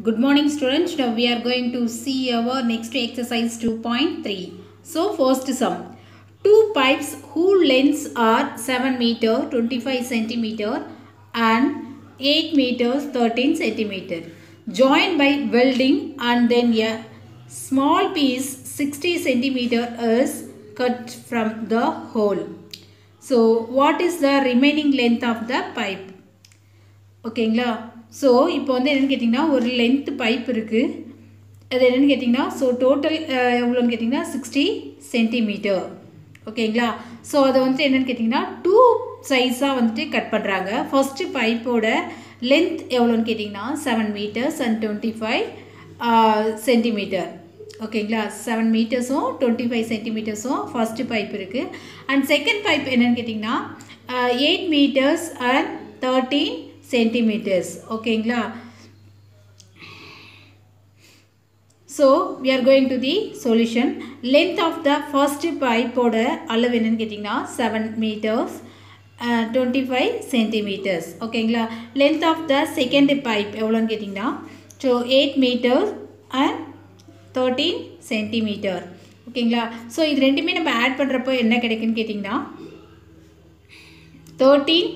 Good morning students. Now we are going to see our next exercise 2.3. So first sum. Two pipes whose lengths are 7 meter 25 centimeter and 8 meters 13 centimeter joined by welding and then a small piece 60 centimeter is cut from the hole. So what is the remaining length of the pipe? ஓகேங்களா so இப்போ வந்து என்னென்னு கேட்டிங்கன்னா ஒரு length pipe இருக்குது அது என்னென்னு கேட்டிங்கன்னா ஸோ டோட்டல் எவ்வளோன்னு கேட்டிங்கன்னா சிக்ஸ்டி சென்டிமீட்டர் ஓகேங்களா? ஸோ அதை வந்துட்டு என்னென்னு கேட்டிங்கன்னா டூ சைஸாக வந்துட்டு கட் பண்ணுறாங்க ஃபஸ்ட்டு பைப்போட லென்த் எவ்வளோன்னு கேட்டிங்கன்னா seven metres and twenty five centimetre ஓகேங்களா? செவன் மீட்டர்ஸும் டுவெண்ட்டி ஃபைவ் சென்டிமீட்டர்ஸும் ஃபஸ்ட்டு பைப் இருக்குது அண்ட் செகண்ட் பைப் என்னென்னு கேட்டிங்கன்னா eight metres and thirteen centimetres ஓகேங்களா so we are going to the solution length of the first பைப்போட அளவு என்னென்னு கேட்டிங்கன்னா seven metres twenty five centimetres ஓகேங்களா length of the second pipe எவ்வளோன்னு கேட்டிங்கன்னா so eight metre and thirteen centimetre ஓகேங்களா so இது ரெண்டுமே நம்ம ஆட் பண்ணுறப்போ என்ன கிடைக்குன்னு கேட்டிங்கன்னா thirteen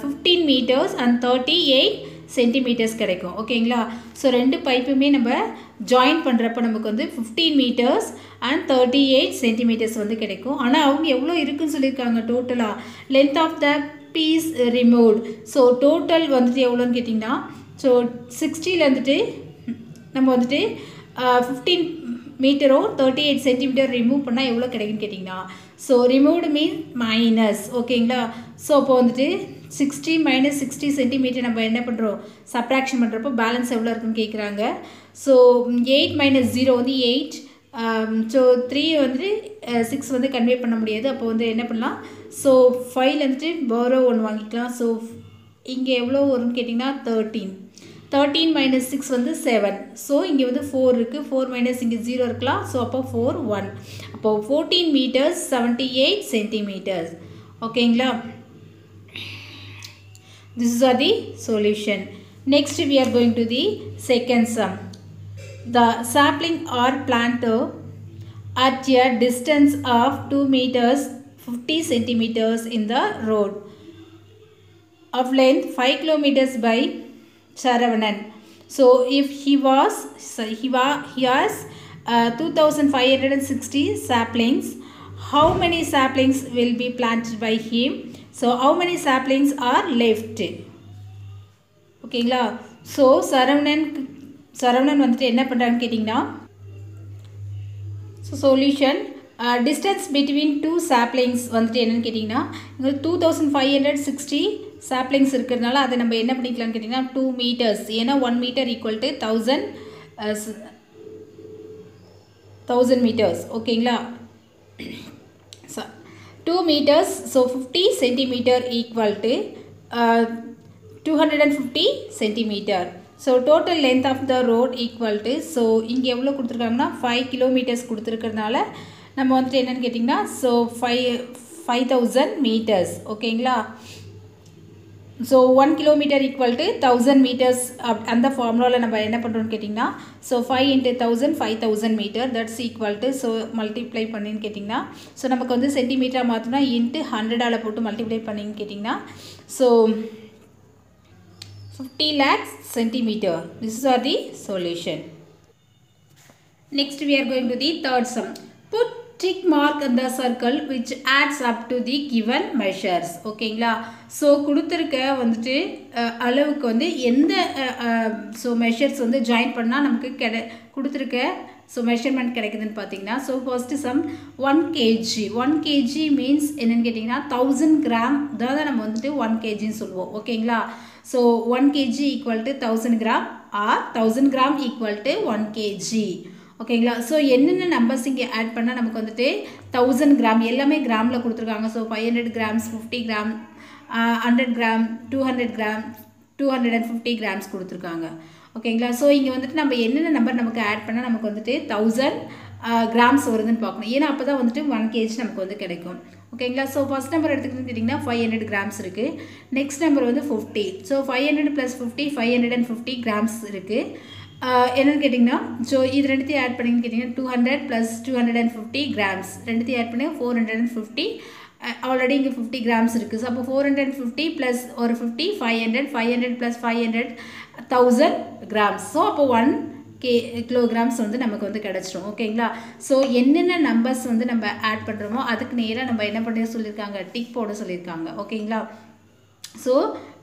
fifteen metres and thirty eight centimetres கிடைக்கும் ஓகேங்களா ஸோ ரெண்டு பைப்புமே நம்ம ஜாயின் பண்ணுறப்ப நமக்கு வந்து fifteen metres and thirty eight centimetres வந்து கிடைக்கும். ஆனால் அவங்க எவ்வளோ இருக்குன்னு சொல்லியிருக்காங்க டோட்டலாக length of the piece removed so total வந்துட்டு எவ்வளோன்னு கேட்டிங்கன்னா ஸோ சிக்ஸ்டியில் வந்துட்டு நம்ம வந்துட்டு ஃபிஃப்டீன் மீட்டரோ தேர்ட்டி எயிட் சென்டிமீட்டர் ரிமூவ் பண்ணால் எவ்வளோ கிடைக்குன்னு கேட்டிங்கன்னா ஸோ ரிமூவ்டு மீன் மைனஸ் ஓகேங்களா ஸோ அப்போ வந்துட்டு சிக்ஸ்டி மைனஸ் சிக்ஸ்டி சென்டிமீட்டர் நம்ம என்ன பண்ணுறோம் சப்ராக்ஷன் பண்ணுறப்போ பேலன்ஸ் எவ்வளோ இருக்குன்னு கேட்குறாங்க ஸோ எயிட் மைனஸ் ஜீரோ வந்து எயிட் ஸோ த்ரீ வந்துட்டு uh, சிக்ஸ் வந்து கன்வே பண்ண முடியாது. அப்போ வந்து என்ன பண்ணலாம்? ஸோ ஃபைவ் வந்துட்டு போரோ ஒன்று வாங்கிக்கலாம். ஸோ இங்கே எவ்வளோ வரும்னு கேட்டிங்கன்னா தேர்ட்டீன் தேர்ட்டீன் மைனஸ் சிக்ஸ் வந்து செவன் ஸோ இங்கே வந்து ஃபோர் இருக்குது ஃபோர் மைனஸ் இங்கே ஜீரோ இருக்கலாம் ஸோ அப்போ ஃபோர் ஒன் அப்போது fourteen metres seventy eight centimetres ஓகேங்களா this is are the solution next we are going to the second sum the sapling are planted at a distance of 2 meters 50 centimeters in the road of length 5 kilometers by Saravanan. So if he was so he was he has uh, 2560 saplings. How many saplings will be planted by him? So how many saplings are left ஓகேங்களா so Saravanan Saravanan வந்துட்டு என்ன பண்ணுறாங்கன்னு கேட்டிங்கன்னா so solution distance between two saplings வந்துட்டு என்னென்னு கேட்டிங்கன்னா two thousand five hundred sixty saplings இருக்கிறதுனால அதை நம்ம என்ன பண்ணிக்கலாம்னு கேட்டிங்கன்னா டூ மீட்டர்ஸ் ஏன்னா one metre equal to thousand thousand metres ஓகேங்களா? Two metres so fifty centimetre equal to two hundred and fifty centimetre so total length of the road equal to so இங்கே எவ்வளோ கொடுத்துருக்காங்கன்னா ஃபைவ் கிலோமீட்டர்ஸ் கொடுத்துருக்கறதுனால நம்ம வந்துட்டு என்னென்னு கேட்டிங்கன்னா so five five thousand metres ஓகேங்களா? So one kilometre equal to thousand metres up அந்த ஃபார்முலாவில் நம்ம என்ன பண்ணுறோம்னு கேட்டிங்கன்னா so five into thousand five thousand metre that's equal to so multiply பண்ணின்னு கேட்டிங்கன்னா ஸோ நமக்கு வந்து சென்டிமீட்டராக மாற்றினா இன்ட்டு ஹண்ட்ரடால் போட்டு மல்டிப்ளை பண்ணின்னு கேட்டிங்கன்னா so fifty lakhs centimetre this are the solution next we are going to the third sum put tick mark அந்த circle which adds up to the given measures ஓகேங்களா ஸோ கொடுத்துருக்க வந்துட்டு அளவுக்கு வந்து எந்த ஸோ மெஷர்ஸ் வந்து ஜாயின் பண்ணால் நமக்கு கிடை கொடுத்துருக்க ஸோ மெஷர்மெண்ட் கிடைக்குதுன்னு பார்த்தீங்கன்னா so first sum one KG one KG means என்னென்னு கேட்டிங்கன்னா தௌசண்ட் கிராம் தான் நம்ம வந்துட்டு ஒன் கேஜின்னு சொல்லுவோம். ஓகேங்களா so one KG equal to thousand gram or thousand gram equal to one KG ஓகேங்களா? ஸோ என்னென்ன நம்பர்ஸ் இங்கே ஆட் பண்ணால் நமக்கு வந்துட்டு தௌசண்ட் கிராம் எல்லாமே கிராமில் கொடுத்துருக்காங்க. So five hundred grams fifty gram hundred gram two hundred gram two hundred and fifty grams கொடுத்துருக்காங்க. ஓகேங்களா? ஸோ இங்கே வந்துட்டு நம்ம என்னென்ன நம்பர் நமக்கு ஆட் பண்ணால் நமக்கு வந்துட்டு தௌசண்ட் கிராம்ஸ் வருதுன்னு பார்க்கணும். ஏன்னா அப்போ தான் வந்துட்டு ஒன் கேஜி நமக்கு வந்து கிடைக்கும். ஓகேங்களா? ஸோ ஃபஸ்ட் நம்பர் எடுத்துக்கிட்டு கேட்டிங்கன்னா ஃபைவ் ஹண்ட்ரட் கிராம்ஸ் இருக்குது நெக்ஸ்ட் நம்பர் வந்து fifty so five hundred plus fifty five hundred and fifty grams இருக்குது Uh, என்னென்னு கேட்டிங்கன்னா ஸோ இது ரெண்டுத்தையும் ஆட் பண்ணிங்கன்னு கேட்டிங்கன்னா two hundred plus two hundred and fifty grams ரெண்டுத்தையும் ஆட் பண்ணி four hundred and fifty already இங்கே ஃபிஃப்டி கிராம்ஸ் இருக்குது ஸோ அப்போ ஃபோர் ஹண்ட்ரட் ஃபிஃப்டி ப்ளஸ் ஒரு fifty five hundred five hundred plus five hundred thousand grams so அப்போ one K kilograms வந்து நமக்கு வந்து கிடச்சிரும். ஓகேங்களா ஸோ என்னென்ன நம்பர்ஸ் வந்து நம்ம ஆட் பண்ணுறோமோ அதுக்கு நேராக நம்ம என்ன பண்ண சொல்லியிருக்காங்க? டிக் போட சொல்லியிருக்காங்க. ஓகேங்களா so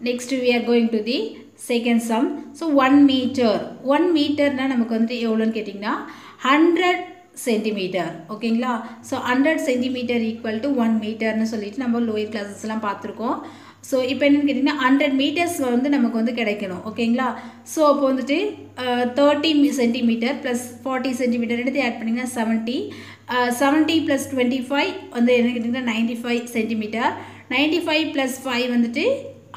next we are going to the second sum so one metre one metre நமக்கு வந்துட்டு எவ்வளோன்னு கேட்டிங்கன்னா ஹண்ட்ரட் சென்டிமீட்டர் ஓகேங்களா? So hundred centimetre equal to one மீட்டர்னு சொல்லிட்டு நம்ம லோயர் கிளாஸஸ்லாம் பார்த்துருக்கோம். ஸோ இப்போ என்னென்னு கேட்டிங்கன்னா ஹண்ட்ரட் மீட்டர்ஸ் வந்து நமக்கு வந்து கிடைக்கணும். ஓகேங்களா? ஸோ அப்போ வந்துட்டு thirty centimetre plus forty centimetre எடுத்து ஆட் பண்ணிங்கன்னா seventy seventy plus twenty five வந்து என்ன கேட்டிங்கன்னா ninety five centimetre ninety five plus five வந்துட்டு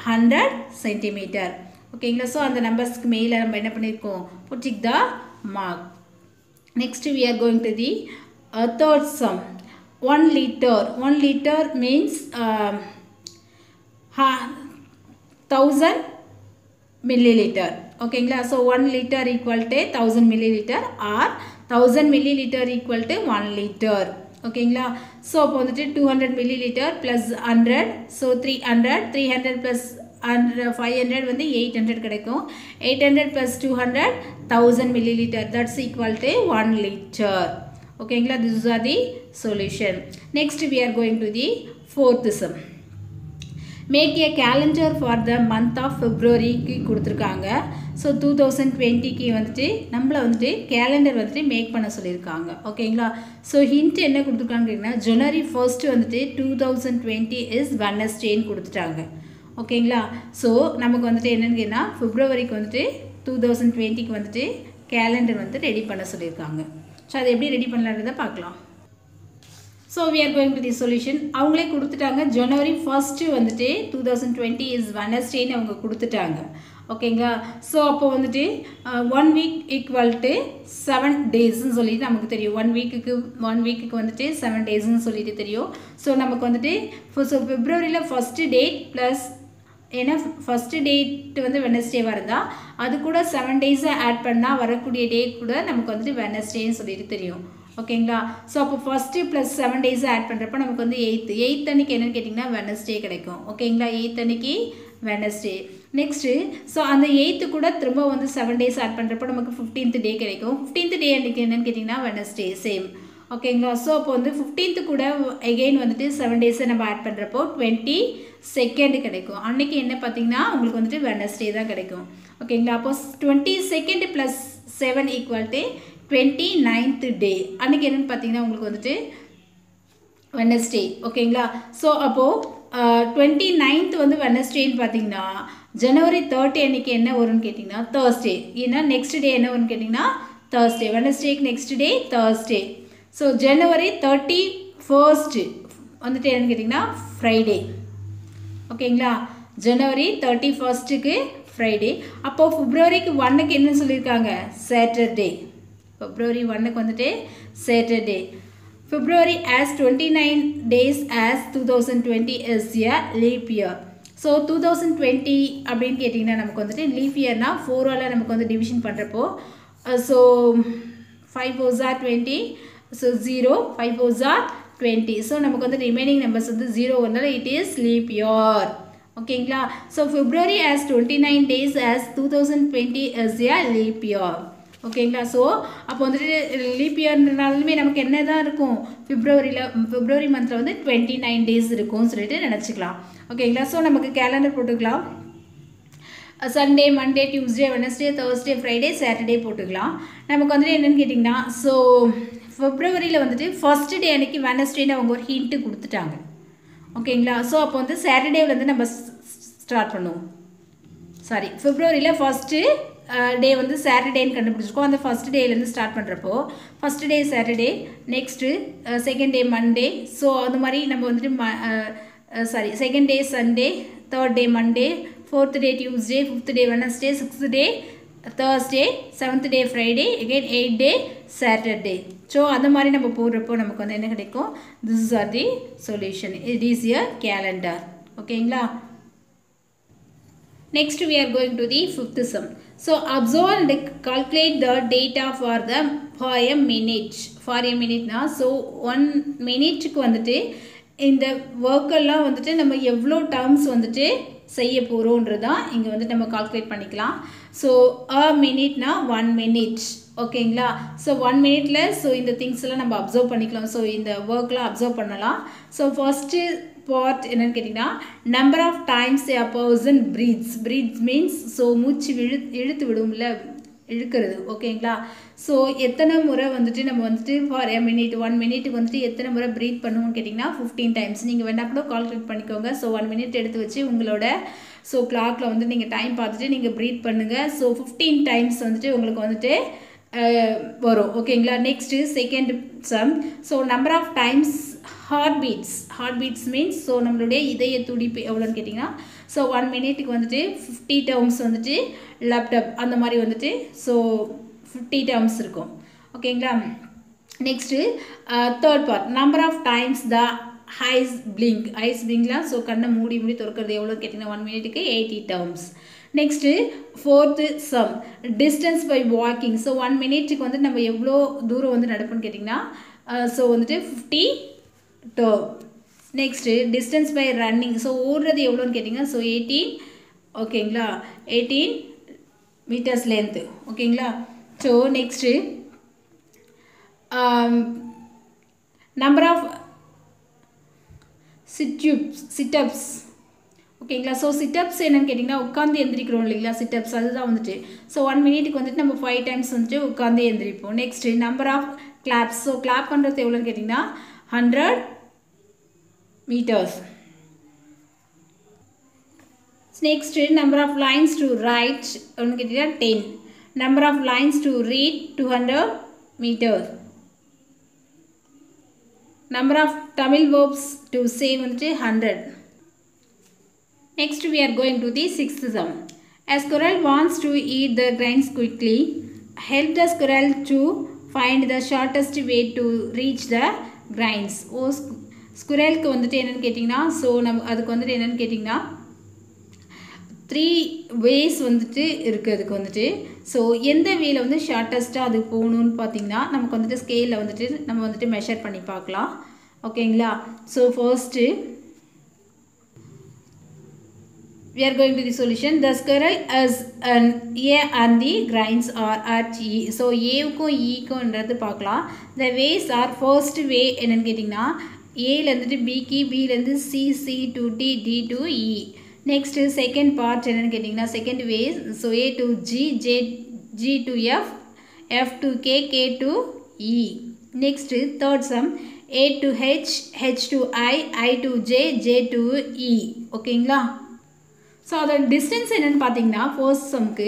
ஹண்ட்ரட் சென்டிமீட்டர் ஓகேங்களா ஸோ அந்த நம்பர்ஸ்க்கு மேலே நம்ம என்ன பண்ணியிருக்கோம் put tick the mark next we are going to the uh, third sum. 1 liter. 1 liter means um, ha, 1000 milliliter. ஓகேங்களா so one litre equal to thousand millilitre or thousand millilitre equal to one litre ஓகேங்களா so அப்போ வந்துட்டு two hundred millilitre plus hundred so three hundred three hundred plus hundred five hundred வந்து eight hundred கிடைக்கும். Eight hundred plus two hundred thousand millilitre that's equal to one litre ஓகேங்களா this are the solution next we are going to the fourth sum make a calendar for the month of ஃபிப்ரவரிக்கு கொடுத்துருக்காங்க. So two thousand டுவெண்ட்டிக்கு வந்துட்டு நம்மளை வந்துட்டு calendar வந்துட்டு make பண்ண சொல்லியிருக்காங்க. ஓகேங்களா ஸோ ஹிண்ட் என்ன கொடுத்துருக்காங்கன்னா ஜனவரி ஃபர்ஸ்ட் வந்துட்டு டூ தௌசண்ட் டுவெண்ட்டி இஸ் வெனஸ்டேன்னு கொடுத்துட்டாங்க. ஓகேங்களா? ஸோ நமக்கு வந்துட்டு என்னென்னு கேட்டால் ஃபிப்ரவரிக்கு வந்துட்டு டூ தௌசண்ட் டுவெண்ட்டிக்கு வந்துட்டு கேலண்டர் வந்து ரெடி பண்ண சொல்லியிருக்காங்க. ஸோ அதை எப்படி ரெடி பண்ணலான்றதை பார்க்கலாம். So we are going to the solution அவங்களே கொடுத்துட்டாங்க. ஜனவரி ஃபஸ்ட்டு வந்துட்டு டூ தௌசண்ட் டுவெண்ட்டி இஸ் வெனஸ்டேன்னு அவங்க கொடுத்துட்டாங்க. ஓகேங்களா? ஸோ அப்போ வந்துட்டு one week equal to seven டேஸ்ன்னு சொல்லிட்டு நமக்கு தெரியும். ஒன் வீக்குக்கு ஒன் வீக்குக்கு வந்துட்டு செவன் டேஸ்ன்னு சொல்லிட்டு தெரியும். ஸோ நமக்கு வந்துட்டு ஸோ ஃபிப்ரவரியில் ஃபஸ்ட்டு டேட் ப்ளஸ் ஏன்னா ஃபஸ்ட்டு டேட் வந்து வெனஸ்டேவாக இருந்தால் அது கூட செவன் டேஸை ஆட் பண்ணால் வரக்கூடிய டேட் கூட நமக்கு வந்துட்டு வெனஸ்டேன்னு சொல்லிட்டு தெரியும். ஓகேங்களா? ஸோ அப்போ ஃபஸ்ட்டு ப்ளஸ் செவன் டேஸை ஆட் பண்ணுறப்ப நமக்கு வந்து எயித்து எயித் அன்னைக்கு என்னென்னு கேட்டிங்கன்னா வெனஸ்டே கிடைக்கும். ஓகேங்களா? எயித் அன்னைக்கு வெனஸ்டே நெக்ஸ்ட்டு ஸோ அந்த எயித்து கூட திரும்ப வந்து செவன் டேஸ் ஆட் பண்ணுறப்போ நமக்கு ஃபிஃப்டீன்த் டே கிடைக்கும். ஃபிஃப்டீன்த் டே அன்றைக்கி என்னென்னு கேட்டிங்கன்னா வெனஸ்டே சேம் ஓகேங்களா ஸோ அப்போ வந்து ஃபிஃப்டீன்த்து கூட எகெயின் வந்துட்டு செவன் டேஸை நம்ம ஆட் பண்ணுறப்போ டுவெண்ட்டி செகண்ட் கிடைக்கும். அன்றைக்கி என்ன பார்த்தீங்கன்னா உங்களுக்கு வந்துட்டு வெனஸ்டே தான் கிடைக்கும். ஓகேங்களா அப்போ twenty second plus seven equal to twenty ninth day அன்றைக்கி என்னென்னு பார்த்தீங்கன்னா உங்களுக்கு வந்துட்டு வெனஸ்டே ஓகேங்களா ஸோ அப்போது டுவெண்ட்டி நைன்த் வந்து வெனஸ்டேன்னு பார்த்தீங்கன்னா ஜனவரி தேர்ட்டி அன்றைக்கி என்ன வரும்னு கேட்டிங்கன்னா தேர்ஸ்டே ஏன்னா நெக்ஸ்ட் டே என்ன வரும்னு கேட்டிங்கன்னா Thursday வெனஸ்டேக்கு next day Thursday so January thirty first வந்துட்டு என்னன்னு கேட்டிங்கன்னா ஃப்ரைடே ஓகேங்களா ஜனவரி தேர்ட்டி ஃபர்ஸ்ட்டுக்கு ஃப்ரைடே அப்போது ஃபிப்ரவரிக்கு ஒன்னுக்கு என்ன சொல்லியிருக்காங்க? சாட்டர்டே ஃபிப்ரவரி ஒன்னுக்கு வந்துட்டு Saturday February has twenty nine days as two thousand twenty is a leap year so two thousand twenty அப்படின்னு கேட்டிங்கன்னா நமக்கு வந்துட்டு லீப் இயர்னால் ஃபோரால் நமக்கு வந்து டிவிஷன் பண்ணுறப்போ so five four jar twenty so zero five four jar twenty so நமக்கு வந்து remaining numbers வந்து ஜீரோ வந்தால் இட் இஸ் லீப் யோர் ஓகேங்களா so February has twenty nine days as two thousand twenty is a leap year ஓகேங்களா so அப்போ வந்துட்டு leaf இயர்னாலுமே நமக்கு என்ன தான் இருக்கும்? ஃபிப்ரவரியில் ஃபிப்ரவரி மந்தில் வந்து டுவெண்ட்டி நைன் டேஸ் இருக்கும்னு சொல்லிட்டு நினச்சிக்கலாம். ஓகேங்களா ஸோ நமக்கு கேலண்டர் போட்டுக்கலாம். Sunday Monday Tuesday Wednesday Thursday Friday Saturday போட்டுக்கலாம். நமக்கு வந்துட்டு என்னென்னு கேட்டிங்கன்னா ஸோ ஃபிப்ரவரியில் வந்துட்டு ஃபஸ்ட்டு டே அன்றைக்கி வெனஸ்டேன்னு அவங்க ஒரு ஹிண்ட்டு கொடுத்துட்டாங்க. ஓகேங்களா? ஸோ அப்போ வந்து சாட்டர்டேவில் நம்ம ஸ்டார்ட் பண்ணுவோம். சாரி ஃபிப்ரவரியில் ஃபஸ்ட்டு டே வந்து சாட்டர்டேன்னு கண்டுபிடிச்சிருக்கோம். அந்த ஃபஸ்ட் டேலேருந்து ஸ்டார்ட் பண்ணுறப்போ first day Saturday next second day Monday so அந்த மாதிரி நம்ம வந்துட்டு ம sorry second day Sunday third day Monday fourth day Tuesday fifth day Wednesday sixth day Thursday seventh day Friday again eight day Saturday so அந்த மாதிரி நம்ம போடுறப்போ நமக்கு வந்து என்ன கிடைக்கும்? This are the solution it is year calendar ஓகேங்களா? Next we are going to the fifth sum. So observe and calculate the data for the for a minute for a மினிட்னா so one one வந்துட்டு இந்த ஒர்க்கெல்லாம் வந்துட்டு நம்ம எவ்வளோ terms வந்துட்டு செய்ய போகிறோன்றதான் இங்கே வந்து நம்ம கால்குலேட் பண்ணிக்கலாம். ஸோ அ மினிட்னா ஒன் மினிட் ஓகேங்களா ஸோ ஒன் மினிட்ல ஸோ இந்த திங்ஸ் எல்லாம் நம்ம அப்சர்வ் பண்ணிக்கலாம். ஸோ இந்த ஒர்க்லாம் அப்சர்வ் பண்ணலாம். ஸோ ஃபஸ்ட்டு பார்ட் என்னன்னு கேட்டிங்கன்னா number of times a person breathes breathes means so மூச்சு விழு இழுத்து விடும்ல. இழுக்கிறது ஓகேங்களா ஸோ எத்தனை முறை வந்துட்டு நம்ம வந்துட்டு ஃபார் எ மினிட் ஒன் மினிட்டுக்கு வந்துட்டு எத்தனை முறை ப்ரீத் பண்ணுவோம்னு கேட்டிங்கன்னா ஃபிஃப்டீன் டைம்ஸ் நீங்கள் வேணா கூட கால்குலேட் பண்ணிக்கோங்க. ஸோ ஒன் மினிட் எடுத்து வச்சு உங்களோட ஸோ கிளாக்கில் வந்து நீங்கள் டைம் பார்த்துட்டு நீங்கள் ப்ரீத் பண்ணுங்கள் ஸோ ஃபிஃப்டீன் டைம்ஸ் வந்துட்டு உங்களுக்கு வந்துட்டு வரும் ஓகேங்களா next second sum so number of times heart beats heart beats means so நம்மளுடைய இதய துடிப்பு எவ்வளோன்னு கேட்டிங்கன்னா ஸோ ஒன் மினிட்டுக்கு வந்துட்டு ஃபிஃப்டி டேர்ம்ஸ் வந்துட்டு லேப்டாப் அந்த மாதிரி வந்துட்டு ஸோ ஃபிஃப்டி டேர்ம்ஸ் இருக்கும். ஓகேங்களா next third part number of times the eyes blink eyes பிளிங்க்லாம் so கண்ணை மூடி மூடி திறக்கிறது எவ்வளோ கேட்டிங்கன்னா one மினிட்டுக்கு eighty terms next fourth sum distance by walking so one மினிட்டுக்கு வந்து நம்ம எவ்வளோ தூரம் வந்து நடப்போம்னு கேட்டிங்கன்னா ஸோ uh, வந்துட்டு fifty two next distance by running so ஓடுறது எவ்வளோன்னு கேட்டிங்கன்னா ஸோ எயிட்டீன் ஓகேங்களா? எயிட்டீன் மீட்டர்ஸ் லென்த்து ஓகேங்களா? So next number of situps situps ஓகேங்களா? ஸோ சிட்டப்ஸ் என்னென்னு கேட்டிங்கன்னா உட்காந்து எந்திரிக்கிறோம் இல்லைங்களா? சிட்டப்ஸ் அதுதான் வந்துட்டு. ஸோ ஒன் மினிட்டுக்கு வந்துட்டு நம்ம ஃபைவ் டைம்ஸ் வந்துட்டு உட்காந்து எந்திரிப்போம். Next number of claps so clap பண்ணுறது எவ்வளோன்னு கேட்டிங்கன்னா hundred meters. Next, number of lines to write, 10. Number of lines to read, 200 meters. Number of Tamil verbs to say, 100. Next, we are going to the sixth sum. A squirrel wants to eat the grains quickly. Help the squirrel to find the shortest way to reach the grains. Oh, o ஸ்குரலுக்கு வந்துட்டு என்னென்னு கேட்டிங்கன்னா so நம்ம அதுக்கு வந்துட்டு என்னென்னு கேட்டிங்கன்னா three ways வந்துட்டு இருக்குது அதுக்கு வந்துட்டு. ஸோ எந்த வேல வந்து ஷார்ட்டஸ்ட்டாக அது போகணுன்னு பார்த்தீங்கன்னா நமக்கு வந்துட்டு ஸ்கேலில் வந்துட்டு நம்ம வந்துட்டு மெஷர் பண்ணி பார்க்கலாம். ஓகேங்களா so first we are going to the solution. The squirrel is an a and the grains are at e. So ஏவுக்கும் ஈக்கும்ன்றது e பார்க்கலாம். The ways are first way என்னன்னு கேட்டிங்கன்னா ஏலேருந்துட்டு பிக்கு பிலேருந்து C C to D D to E next second part என்னன்னு கேட்டிங்கன்னா second ways so A to G J G to F F to K K to E next third sum A to H H to I I to J J to E ஓகேங்களா so அதோட distance என்னென்னு பார்த்தீங்கன்னா first சம்க்கு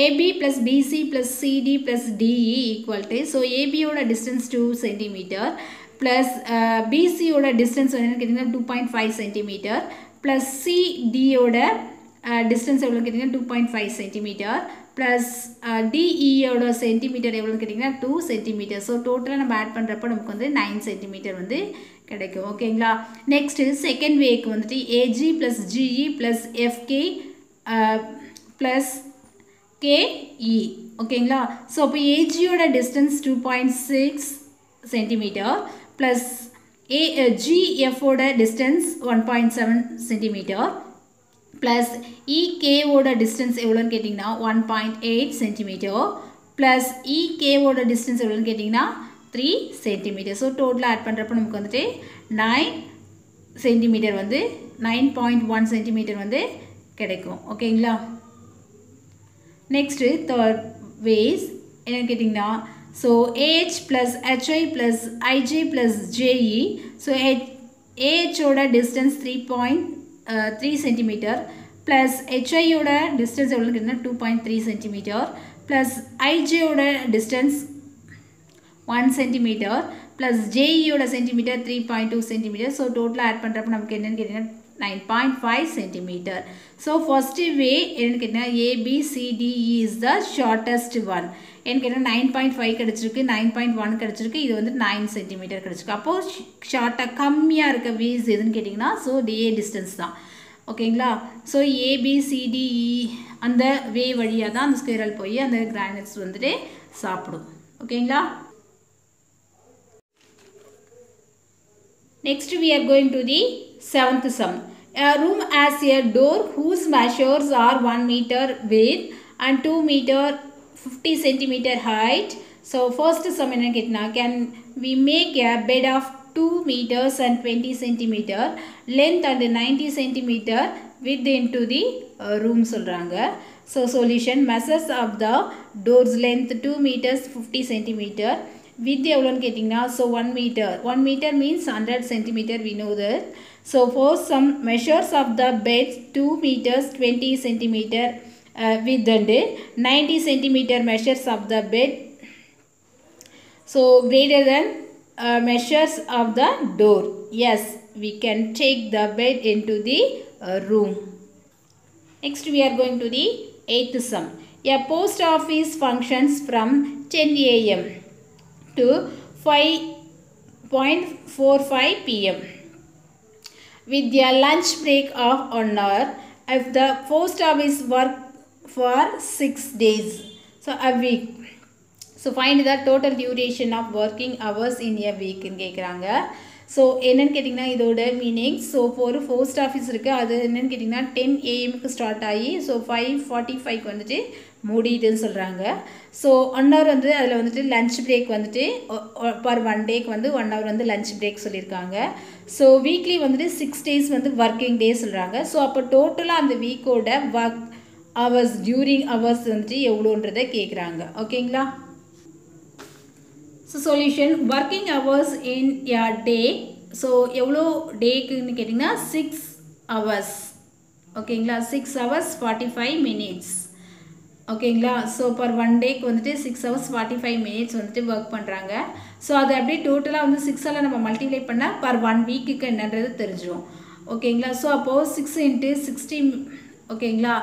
AB plus BC plus CD plus DE equal to so ஏபியோட distance two centimetre plus பிசியோட distance என்னென்னு கேட்டிங்கன்னா two point five centimetre plus சிடியோட distance எவ்வளோ கேட்டிங்கன்னா two point five centimetre plus டிஇயோட centimetre எவ்வளோன்னு கேட்டிங்கன்னா டூ சென்டிமீட்டர் ஸோ டோட்டலாக நம்ம add பண்ணுறப்போ நமக்கு வந்து நைன் சென்டிமீட்டர் வந்து கிடைக்கும். ஓகேங்களா நெக்ஸ்ட்டு செகண்ட் வேக்கு வந்துட்டு AG plus GE plus FK plus KE ஓகேங்களா ஸோ அப்போ ஏஜியோட distance two point six centimetre plus A ஜிஎஃபோட distance one point seven centimetre plus இகேவோட distance எவ்வளோன்னு கேட்டிங்கன்னா one point eight centimetre plus இகேவோட distance எவ்வளோன்னு கேட்டிங்கன்னா த்ரீ சென்டிமீட்டர் ஸோ டோட்டலாக add பண்ணுறப்ப நமக்கு வந்துட்டு நைன் சென்டிமீட்டர் வந்து நைன் பாயிண்ட் ஒன் சென்டிமீட்டர் வந்து கிடைக்கும். ஓகேங்களா நெக்ஸ்ட்டு தேர்ட் வேஸ் என்னென்னு கேட்டிங்கன்னா so A H plus H I plus I J plus J E so H ஏஹெச்சோட distance three point three centimetre plus ஹெச்ஐயோட distance எவ்வளோன்னு கேட்டிங்கன்னா two point three centimetre plus ஐஜேயோட distance one centimeter plus ஜேஇயோட centimetre three point two centimetre so டோட்டலாக add பண்ணுறப்ப நமக்கு என்னென்னு கேட்டிங்கன்னா nine point five centimetre so first way எனக்கு என்ன ABCDE is the shortest one எனக்கு என்ன நைன் பாயிண்ட் ஃபைவ் கிடச்சிருக்கு நைன் பாயிண்ட் ஒன் கிடச்சிருக்கு இது வந்து நைன் சென்டிமீட்டர் கிடச்சிருக்கு. அப்போது ஷார்ட்டாக கம்மியாக இருக்க வேஸ் எதுன்னு கேட்டிங்கன்னா ஸோ டிஏ டிஸ்டன்ஸ் தான். ஓகேங்களா? ஸோ ஏபிசிடிஇ e, அந்த வே வழியாக தான் அந்த ஸ்கொயரல் போய் அந்த கிரானைட்ஸ் வந்துட்டு சாப்பிடும். ஓகேங்களா? Next we are going to the seventh sum A room has a door whose measures are 1 meter width and 2 meter 50 centimeter height. So first sum என்ன கேட்டினா can we make a bed of 2 meters and 20 centimeter length and 90 centimeter width into the uh, room சொல்கிறாங்க So solution measures of the door's length 2 meters 50 centimeter width எவ்வளோன்னு கேட்டிங்கன்னா so one metre one metre means hundred centimetre we know that so four sum measures of the bed two metres twenty centimetre width and ninety centimetre measures of the bed so greater than measures of the door. Yes we can take the bed into the uh, room. Next we are going to the eighth sum. A post office functions from 10 a.m to 5.45 pm. With their lunch break of 1 hour, if the post office work for 6 days, so a week. So find the total duration of working hours in a week. So என்னென்னு கேட்டிங்கன்னா இதோட meaning so இப்போ ஒரு post office இருக்குது அது என்னென்னு கேட்டிங்கன்னா ten ஏஎம்க்கு ஸ்டார்ட் ஆகி ஸோ ஃபைவ் ஃபார்ட்டி ஃபைவ்க்கு வந்துட்டு முடியுதுன்னு சொல்கிறாங்க ஸோ ஒன் ஹவர் வந்து அதில் வந்துட்டு லஞ்ச் பிரேக் வந்துட்டு பர் ஒன் டேக்கு வந்து ஒன் ஹவர் வந்து லஞ்ச் பிரேக் சொல்லியிருக்காங்க. ஸோ வீக்லி வந்துட்டு சிக்ஸ் டேஸ் வந்து ஒர்க்கிங் டே சொல்கிறாங்க ஸோ அப்போ டோட்டலாக அந்த வீக்கோட ஒர்க் ஹவர்ஸ் டியூரிங் ஹவர்ஸ் வந்துட்டு எவ்வளோன்றதை கேட்குறாங்க ஓகேங்களா so solution working hours in a day so எவ்வளோ டேக்குன்னு கேட்டிங்கன்னா சிக்ஸ் ஹவர்ஸ் ஓகேங்களா? Six hours forty five minutes ஓகேங்களா? ஸோ பர் ஒன் டேக்கு வந்துட்டு six hours forty five minutes வந்துட்டு ஒர்க் பண்ணுறாங்க ஸோ அது அப்படியே டோட்டலாக வந்து சிக்ஸால் நம்ம மல்டிப்ளை பண்ணால் பர் ஒன் வீக்குக்கு என்னன்றது தெரிஞ்சிடும் ஓகேங்களா? ஸோ அப்போது சிக்ஸ் இன்ட்டு சிக்ஸ்டி ஓகேங்களா?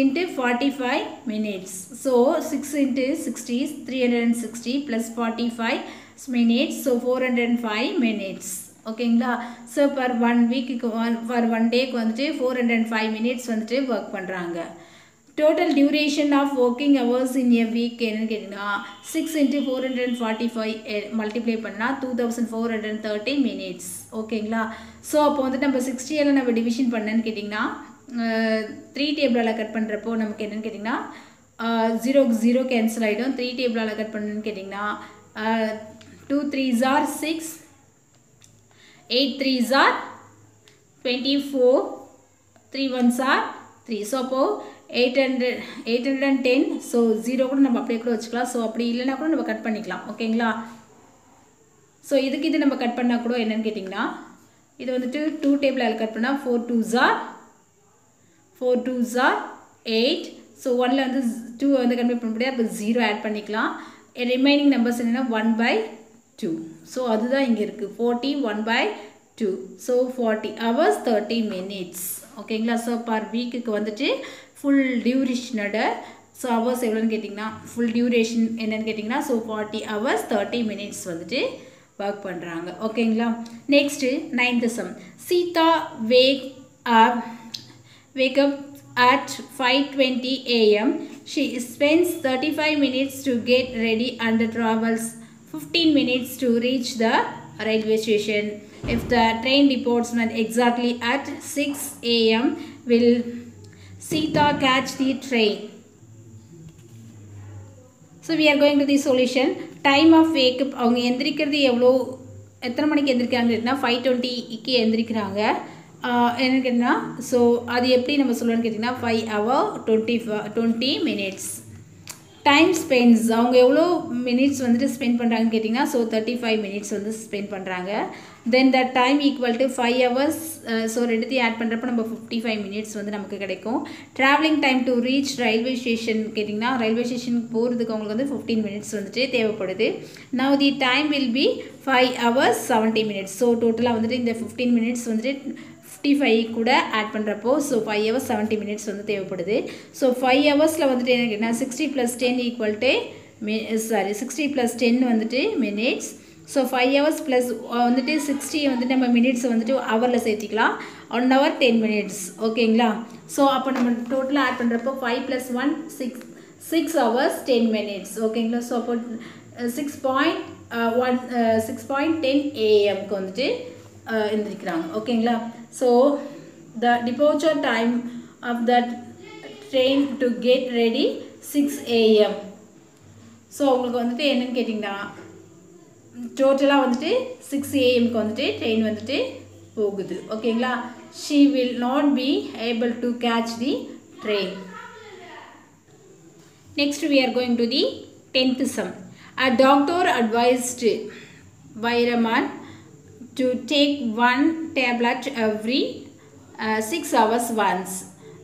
Into forty five minutes so six into sixty three hundred and sixty plus forty five minutes so four hundred and five minutes ஓகேங்களா? ஸோ பர் ஒன் வீக்குக்கு one per one டேக்கு வந்துட்டு four hundred and five minutes வந்துட்டு work பண்ணுறாங்க total duration of working hours in a week என்னன்னு கேட்டிங்கன்னா six into four hundred and forty five multiply பண்ணால் two thousand four hundred and thirty minutes ஓகேங்களா? So அப்போ வந்துட்டு நம்ம சிக்ஸ்டியில் நம்ம டிவிஷன் பண்ணேன்னு கேட்டிங்கன்னா த்ரீ டேபிளால் கட் பண்ணுறப்போ நமக்கு என்னென்னு கேட்டிங்கன்னா ஜீரோக்கு ஜீரோ கேன்சல் ஆகிடும் த்ரீ டேபிளால் கட் பண்ணுன்னு கேட்டிங்கன்னா டூ த்ரீ ஜார் சிக்ஸ் எயிட் த்ரீ ஜார் டுவெண்ட்டி ஃபோர் த்ரீ ஒன் ஜார் த்ரீ ஸோ அப்போது eight hundred eight hundred and ten so zero கூட நம்ம அப்படியே கூட வச்சுக்கலாம். ஸோ அப்படி இல்லைனா கூட நம்ம கட் பண்ணிக்கலாம். ஓகேங்களா ஸோ இதுக்கு இது நம்ம கட் பண்ணால் கூட என்னென்னு கேட்டிங்கன்னா இது வந்துட்டு டூ டேபிள் கட் பண்ணால் ஃபோர் டூ ஜார் ஃபோர் டூ ஜார் எயிட் ஸோ ஒனில் வந்து டூ வந்து கன்வெர்ட் பண்ண முடியாது. அப்போ ஜீரோ ஆட் பண்ணிக்கலாம். ரிமைனிங் நம்பர்ஸ் என்னென்னா ஒன் பை டூ ஸோ அதுதான் இங்கே இருக்குது forty one by two so forty hours thirty minutes ஓகேங்களா ஸோ பர் வீக்குக்கு வந்துட்டு ஃபுல் டியூரேஷனோட ஸோ ஹவர்ஸ் எவ்வளோன்னு கேட்டிங்கன்னா ஃபுல் டியூரேஷன் என்னென்னு கேட்டிங்கன்னா so forty hours thirty minutes வந்துட்டு ஒர்க் பண்ணுறாங்க ஓகேங்களா next ninth sum Sita wake up wake up at 5:20 a.m. She spends 35 minutes to get ready and travels 15 minutes to reach the railway station. If the train departs exactly at 6 a.m., will Sita catch the train? So we are going to the solution time of wake up அவங்க எந்திரிக்கிறது எவ்வளோ எத்தனை மணிக்கு எந்திரிக்கிறாங்கன்னா five டுவெண்ட்டிக்கு எந்திரிக்கிறாங்க என்னன்னு கேட்டிங்கன்னா so அது எப்படி நம்ம சொல்லணும்னு கேட்டிங்கன்னா five hour twenty twenty minutes time spends அவங்க எவ்வளோ மினிட்ஸ் வந்துட்டு ஸ்பெண்ட் பண்ணுறாங்கன்னு கேட்டிங்கன்னா ஸோ தேர்ட்டி ஃபைவ் மினிட்ஸ் வந்து ஸ்பெண்ட் பண்ணுறாங்க then the time equal to five hours so ரெண்டுத்தையும் ஆட் பண்ணுறப்ப நம்ம ஃபிஃப்டி ஃபைவ் மினிட்ஸ் வந்து நமக்கு கிடைக்கும். Travelling time to reach railway station கேட்டிங்கன்னா ரயில்வே ஸ்டேஷனுக்கு போகிறதுக்கு அவங்களுக்கு வந்து ஃபிஃப்டீன் மினிட்ஸ் வந்துட்டு தேவைப்படுது. Now the time will be five hours seventy minutes so டோட்டலாக வந்துட்டு இந்த ஃபிஃப்டீன் மினிட்ஸ் வந்துட்டு ஃபிஃப்டி ஃபைவ் கூட ஆட் பண்ணுறப்போ so five hours seventy minutes வந்து தேவைப்படுது. ஸோ ஃபைவ் ஹவர்ஸில் வந்துட்டு எனக்கு என்ன sixty plus ten equal to மி சாரி சிக்ஸ்டி ப்ளஸ் டென் வந்துட்டு minutes so five hours plus வந்துட்டு சிக்ஸ்டி வந்துட்டு நம்ம மினிட்ஸ் வந்துட்டு ஹவரில் சேர்த்திக்கலாம். ஒன் ஹவர் டென் மினிட்ஸ் ஓகேங்களா? ஸோ அப்போ நம்ம டோட்டலாக ஆட் பண்ணுறப்போ five plus one six six hours ten minutes ஓகேங்களா? ஸோ அப்போ six point one six point ten ஏஎம்க்கு வந்துட்டு எழுந்திருக்கிறாங்க ஓகேங்களா so the departure time of that train to get ready six AM so உங்களுக்கு வந்துட்டு என்னன்னு கேட்டிங்கன்னா டோட்டலாக வந்துட்டு சிக்ஸ் ஏஎம்க்கு வந்துட்டு ட்ரெயின் வந்துட்டு போகுது. ஓகேங்களா she will not be able to catch the train next we are going to the tenth some a doctor advised வைரமான் to take one tablet every uh, 6 hours once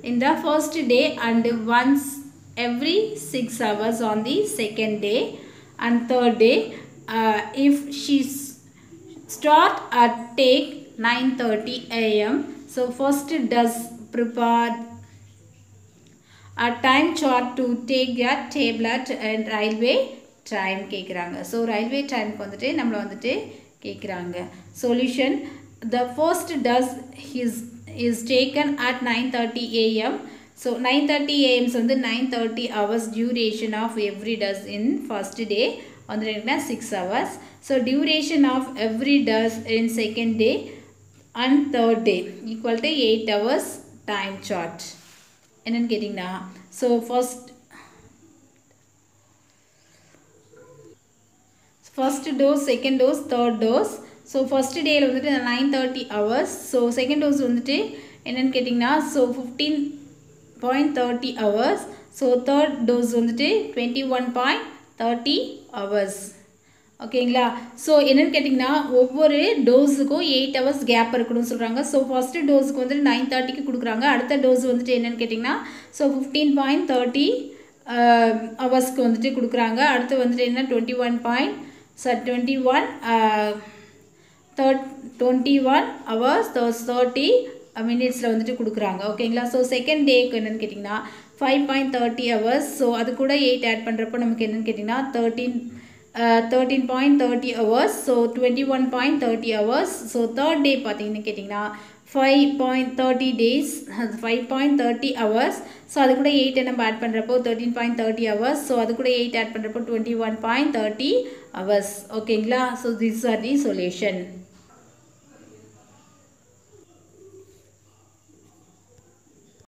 in the first day and once every 6 hours on the second day and third day uh, if she start at take 9:30 am so first does prepare a time chart to take a tablet and railway time கேட்குறாங்க so railway டைம்க்கு வந்துட்டு நம்மளை வந்துட்டு கேட்குறாங்க solution the first dose his is taken at nine thirty AM so nine thirty AMs வந்து nine thirty hours duration of every dose in first day வந்துட்டு என்ன six hours so duration of every dose in second day and third day equal to eight hours time chart என்னன்னு கேட்டிங்கன்னா so first first dose second dose third dose so first டேயில் வந்துட்டு nine thirty hours so second dose வந்துட்டு என்னென்னு கேட்டிங்கன்னா so fifteen point thirty hours so third dose வந்துட்டு twenty one point thirty hours ஓகேங்களா? So என்னென்னு கேட்டிங்கன்னா ஒவ்வொரு டோஸுக்கும் எயிட் ஹவர்ஸ் கேப் இருக்கணும்னு சொல்கிறாங்க ஸோ ஃபஸ்ட்டு டோஸுக்கு வந்துட்டு நைன் தேர்ட்டிக்கு கொடுக்குறாங்க. அடுத்த டோஸ் வந்துட்டு என்னென்னு கேட்டிங்கன்னா ஸோ ஃபிஃப்டீன் பாயிண்ட் தேர்ட்டி ஹவர்ஸ்க்கு um, வந்துட்டு கொடுக்குறாங்க. அடுத்து வந்துட்டு என்ன? Twenty one point sir twenty one third twenty one hours thirty மினிட்ஸில் வந்துட்டு கொடுக்குறாங்க. ஓகேங்களா ஸோ செகண்ட் டேக்கு என்னென்னு கேட்டிங்கன்னா five point thirty hours so அது கூட எயிட் ஆட் பண்ணுறப்போ நமக்கு என்னென்னு கேட்டிங்கன்னா thirteen thirteen point thirty hours so twenty one point thirty hours so third day பார்த்தீங்கன்னு கேட்டிங்கன்னா five point thirty days five point thirty hours so அது கூட எயிட்டை நம்ம ஆட் பண்ணுறப்போ thirteen point thirty hours so அது கூட எயிட் ஆட் பண்ணுறப்போ twenty one point thirty hours ஓகேங்களா so this are the solution